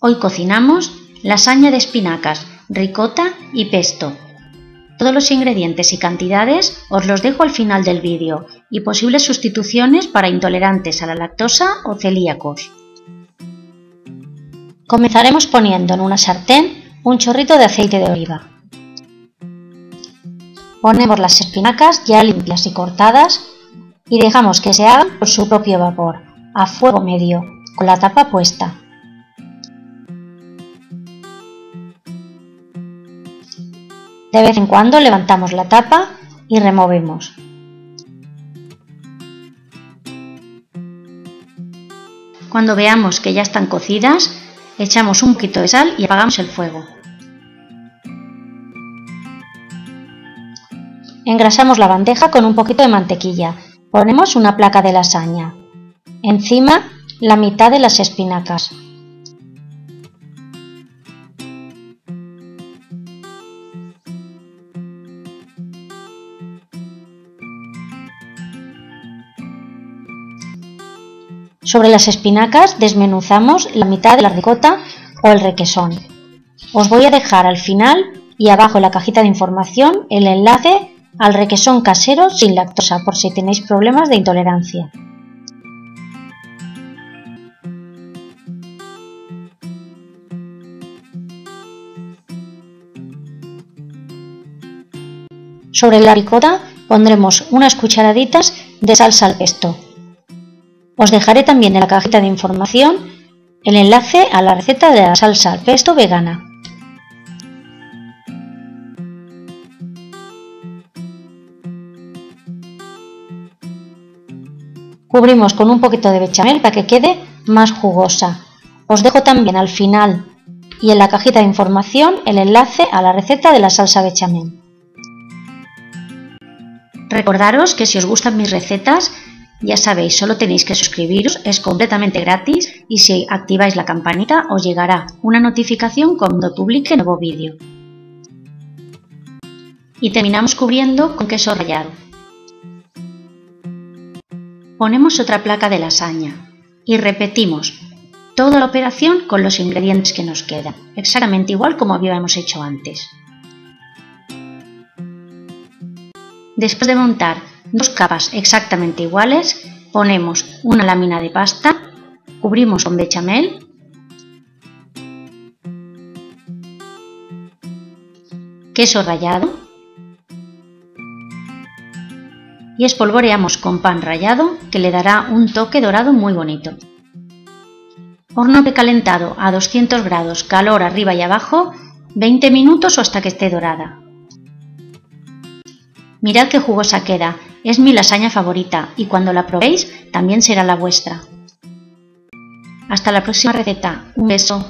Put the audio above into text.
Hoy cocinamos lasaña de espinacas, ricota y pesto. Todos los ingredientes y cantidades os los dejo al final del vídeo y posibles sustituciones para intolerantes a la lactosa o celíacos. Comenzaremos poniendo en una sartén un chorrito de aceite de oliva. Ponemos las espinacas ya limpias y cortadas y dejamos que se hagan por su propio vapor, a fuego medio, con la tapa puesta. De vez en cuando levantamos la tapa y removemos. Cuando veamos que ya están cocidas, echamos un poquito de sal y apagamos el fuego. Engrasamos la bandeja con un poquito de mantequilla. Ponemos una placa de lasaña. Encima la mitad de las espinacas. Sobre las espinacas desmenuzamos la mitad de la ricota o el requesón. Os voy a dejar al final y abajo en la cajita de información el enlace al requesón casero sin lactosa por si tenéis problemas de intolerancia. Sobre la ricota pondremos unas cucharaditas de salsa al pesto. Os dejaré también en la cajita de información el enlace a la receta de la salsa al pesto vegana. Cubrimos con un poquito de bechamel para que quede más jugosa. Os dejo también al final y en la cajita de información el enlace a la receta de la salsa bechamel. Recordaros que si os gustan mis recetas, ya sabéis, solo tenéis que suscribiros, es completamente gratis y si activáis la campanita os llegará una notificación cuando publique nuevo vídeo. Y terminamos cubriendo con queso rallado. Ponemos otra placa de lasaña y repetimos toda la operación con los ingredientes que nos quedan, exactamente igual como habíamos hecho antes. Después de montar dos capas exactamente iguales, ponemos una lámina de pasta, cubrimos con bechamel, queso rallado y espolvoreamos con pan rallado que le dará un toque dorado muy bonito. Horno precalentado a 200 grados, calor arriba y abajo, 20 minutos o hasta que esté dorada. Mirad qué jugosa queda, es mi lasaña favorita y cuando la probéis también será la vuestra. Hasta la próxima receta, un beso.